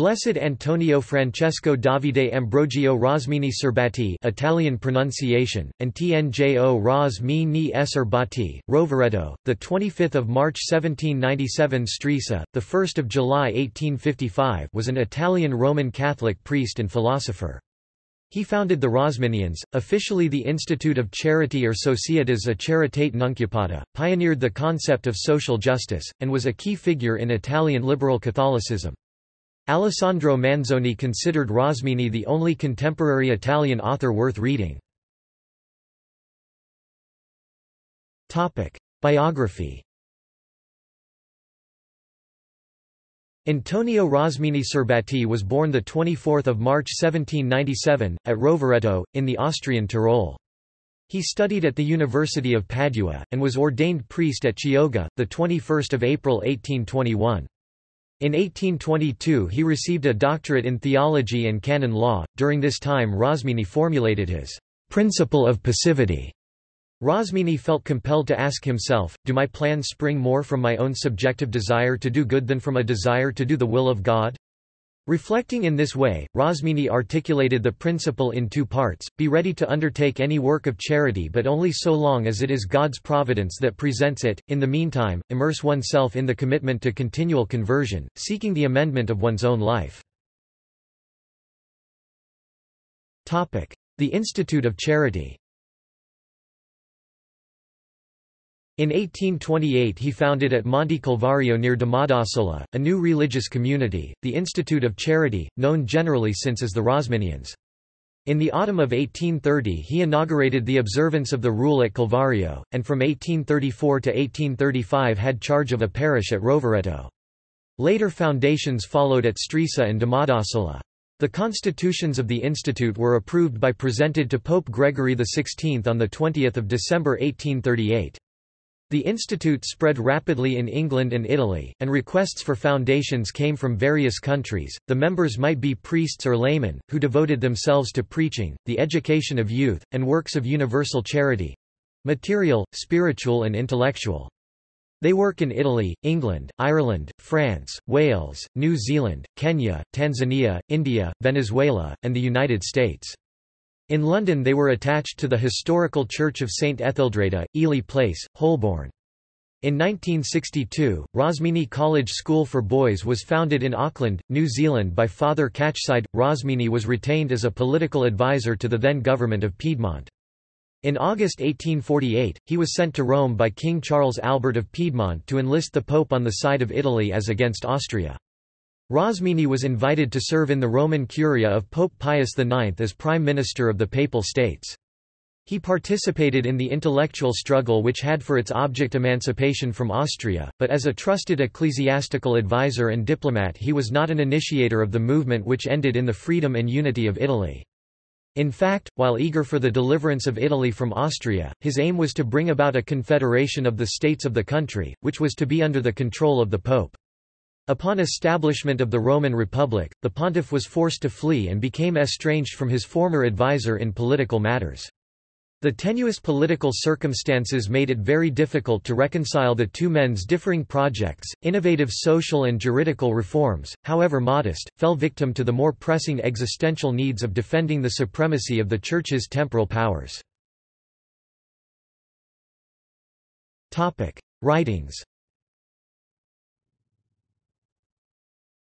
Blessed Antonio Francesco Davide Ambrogio Rosmini Serbati Italian pronunciation, and Tnjo Rosmini Serbati, Rovereto, 25 March 1797 Stresa, 1 July 1855 was an Italian Roman Catholic priest and philosopher. He founded the Rosminians, officially the Institute of Charity or Societas a Charitate Nuncupata, pioneered the concept of social justice, and was a key figure in Italian liberal Catholicism. Alessandro Manzoni considered Rosmini the only contemporary Italian author worth reading. Biography Antonio Rosmini Serbati was born 24 March 1797, at Rovereto, in the Austrian Tyrol. He studied at the University of Padua, and was ordained priest at Chioggia, 21 April 1821. In 1822 he received a doctorate in theology and canon law. During this time Rosmini formulated his principle of passivity. Rosmini felt compelled to ask himself, do my plans spring more from my own subjective desire to do good than from a desire to do the will of God? Reflecting in this way, Rosmini articulated the principle in two parts, be ready to undertake any work of charity but only so long as it is God's providence that presents it, in the meantime, immerse oneself in the commitment to continual conversion, seeking the amendment of one's own life. The Institute of Charity In 1828 he founded at Monte Calvario near Domodossola, a new religious community, the Institute of Charity, known generally since as the Rosminians. In the autumn of 1830 he inaugurated the observance of the rule at Calvario, and from 1834 to 1835 had charge of a parish at Rovereto. Later foundations followed at Stresa and Domodossola. The constitutions of the institute were approved by presented to Pope Gregory XVI on 20 December 1838. The institute spread rapidly in England and Italy, and requests for foundations came from various countries. The members might be priests or laymen, who devoted themselves to preaching, the education of youth, and works of universal charity material, spiritual, and intellectual. They work in Italy, England, Ireland, France, Wales, New Zealand, Kenya, Tanzania, India, Venezuela, and the United States. In London they were attached to the historical Church of St Etheldreda, Ely Place, Holborn. In 1962, Rosmini College School for Boys was founded in Auckland, New Zealand by Father Catchside. Rosmini was retained as a political advisor to the then government of Piedmont. In August 1848, he was sent to Rome by King Charles Albert of Piedmont to enlist the Pope on the side of Italy as against Austria. Rosmini was invited to serve in the Roman Curia of Pope Pius IX as Prime Minister of the Papal States. He participated in the intellectual struggle which had for its object emancipation from Austria, but as a trusted ecclesiastical advisor and diplomat he was not an initiator of the movement which ended in the freedom and unity of Italy. In fact, while eager for the deliverance of Italy from Austria, his aim was to bring about a confederation of the states of the country, which was to be under the control of the Pope. Upon establishment of the Roman Republic, the pontiff was forced to flee and became estranged from his former advisor in political matters. The tenuous political circumstances made it very difficult to reconcile the two men's differing projects. Innovative social and juridical reforms, however modest, fell victim to the more pressing existential needs of defending the supremacy of the Church's temporal powers. Topic: Writings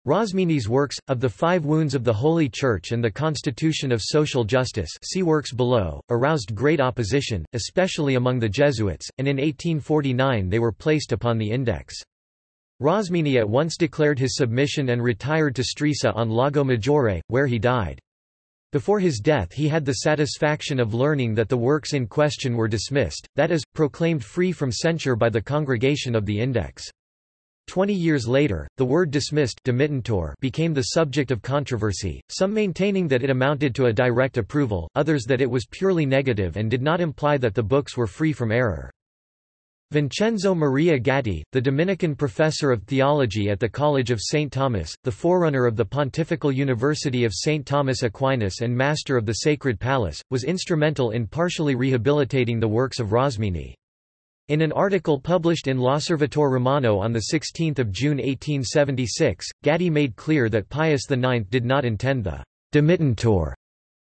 Rosmini's works, of the Five Wounds of the Holy Church and the Constitution of Social Justice see works below, aroused great opposition, especially among the Jesuits, and in 1849 they were placed upon the index. Rosmini at once declared his submission and retired to Stresa on Lago Maggiore, where he died. Before his death he had the satisfaction of learning that the works in question were dismissed, that is, proclaimed free from censure by the Congregation of the Index. Twenty years later, the word dismissed became the subject of controversy, some maintaining that it amounted to a direct approval, others that it was purely negative and did not imply that the books were free from error. Vincenzo Maria Gatti, the Dominican professor of theology at the College of St. Thomas, the forerunner of the Pontifical University of St. Thomas Aquinas and master of the Sacred Palace, was instrumental in partially rehabilitating the works of Rosmini. In an article published in L'Osservatore Romano on 16 June 1876, Gatti made clear that Pius IX did not intend the «dimittentur»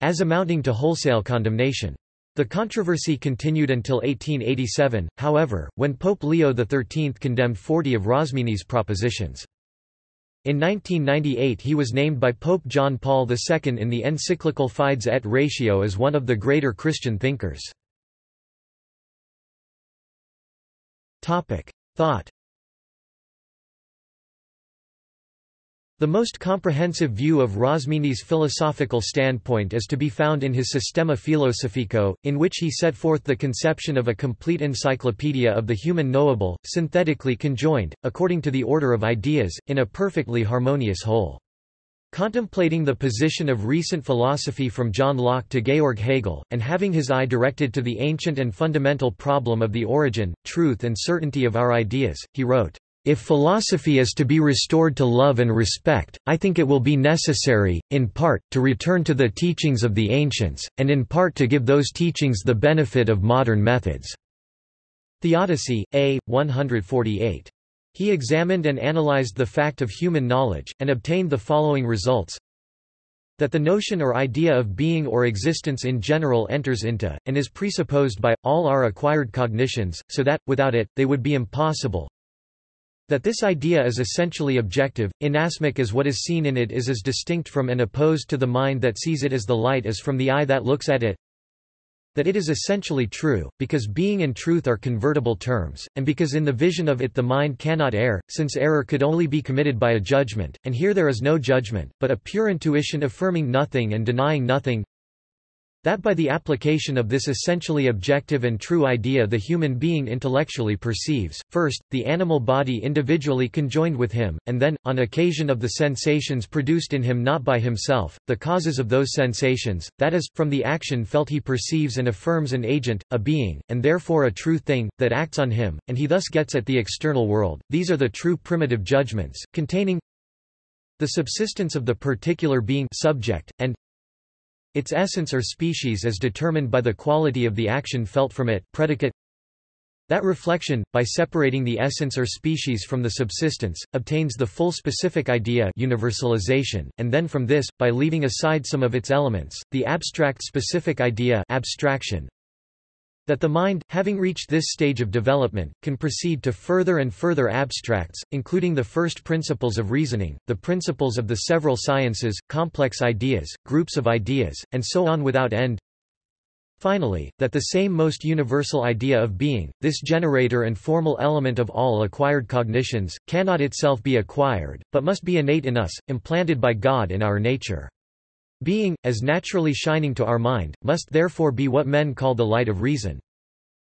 as amounting to wholesale condemnation. The controversy continued until 1887, however, when Pope Leo XIII condemned 40 of Rosmini's propositions. In 1998 he was named by Pope John Paul II in the encyclical Fides et Ratio as one of the greater Christian thinkers. Thought The most comprehensive view of Rosmini's philosophical standpoint is to be found in his Sistema filosofico, in which he set forth the conception of a complete encyclopedia of the human knowable, synthetically conjoined, according to the order of ideas, in a perfectly harmonious whole. Contemplating the position of recent philosophy from John Locke to Georg Hegel, and having his eye directed to the ancient and fundamental problem of the origin, truth and certainty of our ideas, he wrote, if philosophy is to be restored to love and respect, I think it will be necessary, in part, to return to the teachings of the ancients, and in part to give those teachings the benefit of modern methods." Theodicy, A. 148. He examined and analyzed the fact of human knowledge, and obtained the following results that the notion or idea of being or existence in general enters into, and is presupposed by, all our acquired cognitions, so that, without it, they would be impossible, that this idea is essentially objective, inasmuch as what is seen in it is as distinct from and opposed to the mind that sees it as the light is from the eye that looks at it. That it is essentially true, because being and truth are convertible terms, and because in the vision of it the mind cannot err, since error could only be committed by a judgment, and here there is no judgment, but a pure intuition affirming nothing and denying nothing that by the application of this essentially objective and true idea the human being intellectually perceives, first, the animal body individually conjoined with him, and then, on occasion of the sensations produced in him not by himself, the causes of those sensations, that is, from the action felt he perceives and affirms an agent, a being, and therefore a true thing, that acts on him, and he thus gets at the external world. These are the true primitive judgments, containing the subsistence of the particular being subject, and its essence or species is determined by the quality of the action felt from it predicate. That reflection, by separating the essence or species from the subsistence, obtains the full specific idea universalization, and then from this, by leaving aside some of its elements, the abstract specific idea abstraction, that the mind, having reached this stage of development, can proceed to further and further abstracts, including the first principles of reasoning, the principles of the several sciences, complex ideas, groups of ideas, and so on without end. Finally, that the same most universal idea of being, this generator and formal element of all acquired cognitions, cannot itself be acquired, but must be innate in us, implanted by God in our nature. Being, as naturally shining to our mind, must therefore be what men call the light of reason.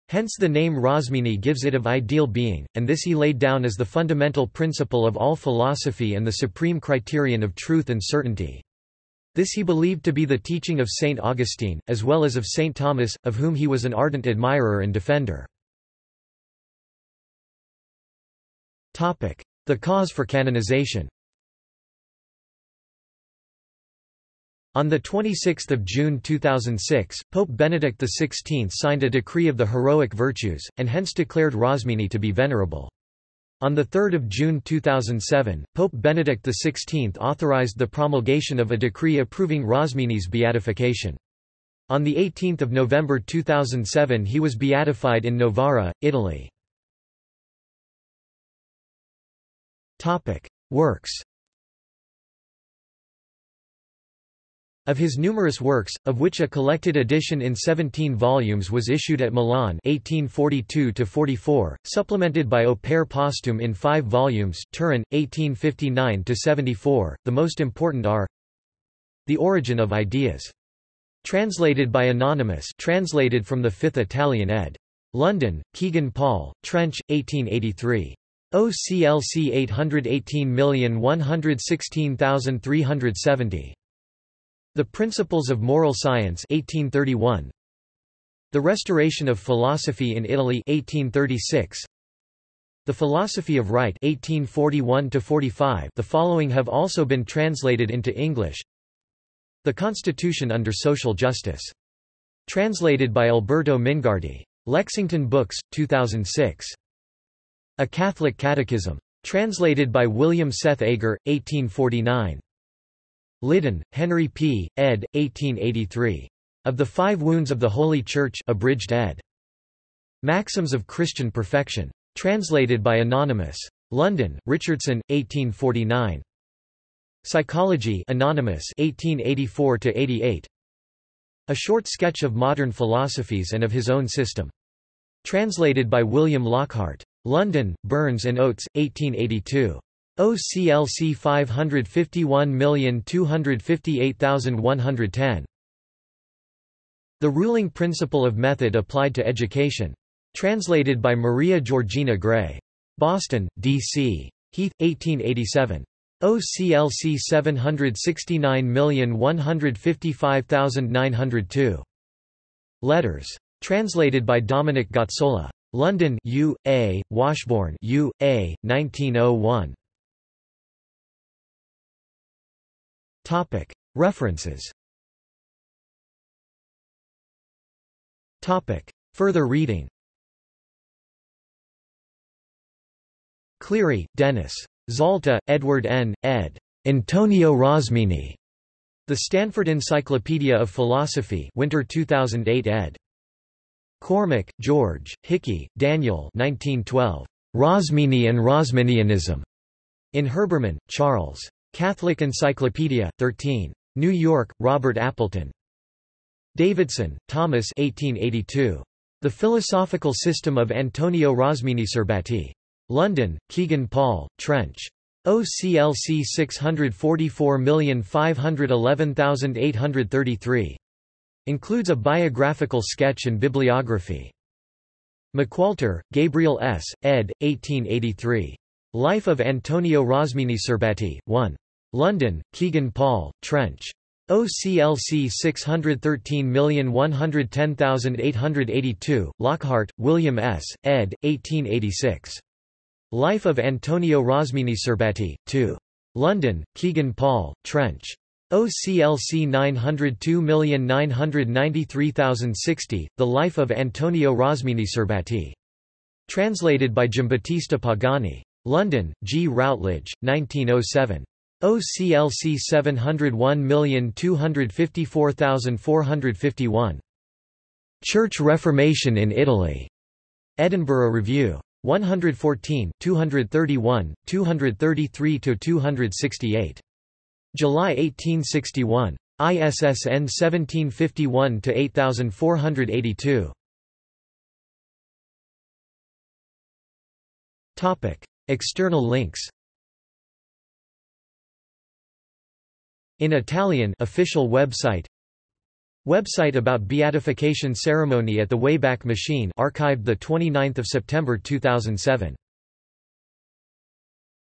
Hence the name Rosmini gives it of ideal being, and this he laid down as the fundamental principle of all philosophy and the supreme criterion of truth and certainty. This he believed to be the teaching of St. Augustine, as well as of St. Thomas, of whom he was an ardent admirer and defender. The cause for canonization On 26 June 2006, Pope Benedict XVI signed a decree of the heroic virtues, and hence declared Rosmini to be venerable. On 3 June 2007, Pope Benedict XVI authorized the promulgation of a decree approving Rosmini's beatification. On 18 November 2007 he was beatified in Novara, Italy. Works Of his numerous works, of which a collected edition in 17 volumes was issued at Milan 1842–44, supplemented by Opere Postum in five volumes Turin, 1859–74, the most important are The Origin of Ideas. Translated by Anonymous translated from the 5th Italian ed. London, Kegan Paul, Trench, 1883. OCLC 818116370. The Principles of Moral Science 1831. The Restoration of Philosophy in Italy 1836. The Philosophy of Right 1841 45. The following have also been translated into English. The Constitution under Social Justice. Translated by Alberto Mingardi. Lexington Books, 2006. A Catholic Catechism. Translated by William Seth Ager 1849. Liddon, Henry P., ed. 1883. Of the Five Wounds of the Holy Church abridged ed. Maxims of Christian Perfection. Translated by Anonymous. London, Richardson, 1849. Psychology Anonymous 1884 88. A short sketch of modern philosophies and of his own system. Translated by William Lockhart. London, Burns and Oates, 1882. OCLC 551258110. The Ruling Principle of Method Applied to Education. Translated by Maria Georgina Gray. Boston, D.C. Heath, 1887. OCLC 769155902. Letters. Translated by Dominic Gazzola. London U. A., Washbourne U. A., 1901. References Further reading Cleary, Denis. Zalta, Edward N., ed. Antonio Rosmini. The Stanford Encyclopedia of Philosophy Winter 2008 ed. Cormack, George, Hickey, Daniel 1912. Rosmini and Rosminianism. In Herbermann, Charles. Catholic Encyclopedia, 13. New York, Robert Appleton. Davidson, Thomas 1882. The Philosophical System of Antonio Rosmini Serbati. London, Kegan Paul, Trench. OCLC 644511833. Includes a biographical sketch and bibliography. MacWalter, Gabriel S., ed. 1883. Life of Antonio Rosmini Serbati, 1. London, Kegan Paul, Trench. OCLC 613110882, Lockhart, William S., ed. 1886. Life of Antonio Rosmini Serbati, 2. London, Kegan Paul, Trench. OCLC 902993060, The Life of Antonio Rosmini Serbati. Translated by Giambattista Pagani. London, G. Routledge, 1907. OCLC 701254451. Church Reformation in Italy. Edinburgh Review. 114, 231, 233–268. July 1861. ISSN 1751-8482. External links In Italian official website. Website about beatification ceremony at the Wayback Machine archived the 29th of September 2007